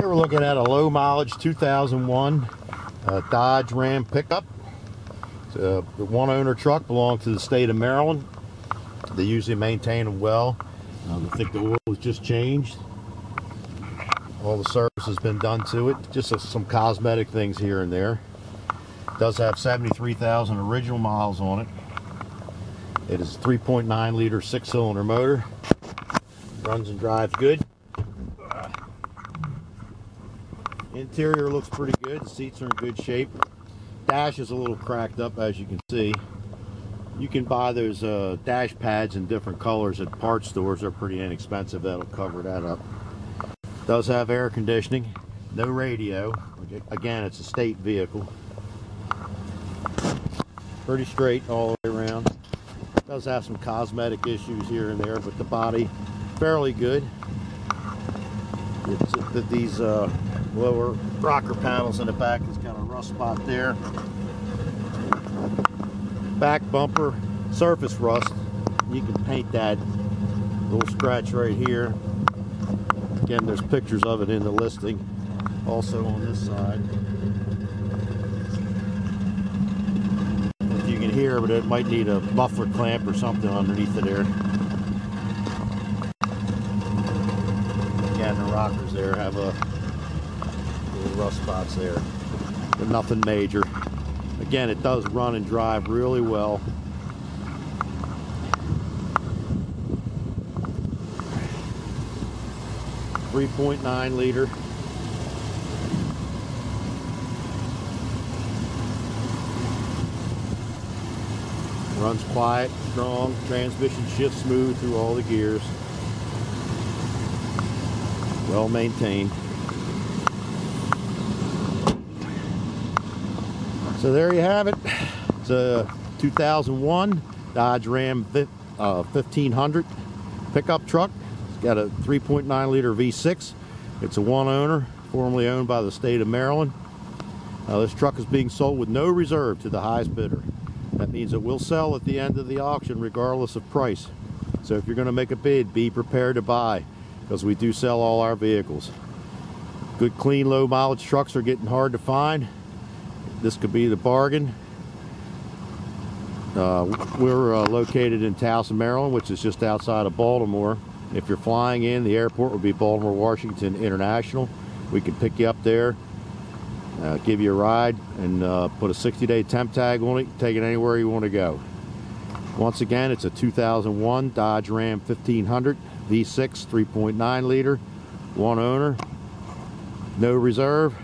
Here we're looking at a low mileage 2001 uh, Dodge Ram pickup. It's a one owner truck belongs to the state of Maryland. They usually maintain them well. I think the oil was just changed. All the service has been done to it. Just some cosmetic things here and there. It does have 73,000 original miles on it. It is a 3.9 liter six cylinder motor. Runs and drives good. Interior looks pretty good. The seats are in good shape. Dash is a little cracked up as you can see. You can buy those uh, dash pads in different colors at parts stores. They're pretty inexpensive. That'll cover that up. Does have air conditioning. No radio. Again, it's a state vehicle. Pretty straight all the way around. Does have some cosmetic issues here and there, but the body fairly good. It's that these uh, lower rocker panels in the back kind of a rust spot there. Back bumper, surface rust. You can paint that little scratch right here. Again, there's pictures of it in the listing. Also on this side. If you can hear, but it might need a muffler clamp or something underneath it there. Again, the rockers there have a rust spots there, but nothing major. Again, it does run and drive really well. Three point nine liter. Runs quiet, strong, transmission shifts smooth through all the gears. Well maintained. So there you have it. It's a 2001 Dodge Ram uh, 1500 pickup truck. It's got a 3.9 liter V6. It's a one owner, formerly owned by the state of Maryland. Uh, this truck is being sold with no reserve to the highest bidder. That means it will sell at the end of the auction regardless of price. So if you're going to make a bid, be prepared to buy because we do sell all our vehicles. Good, clean, low mileage trucks are getting hard to find this could be the bargain. Uh, we're uh, located in Towson, Maryland, which is just outside of Baltimore. If you're flying in, the airport would be Baltimore Washington International. We can pick you up there, uh, give you a ride, and uh, put a 60-day temp tag on it, take it anywhere you want to go. Once again, it's a 2001 Dodge Ram 1500 V6 3.9 liter, one owner, no reserve,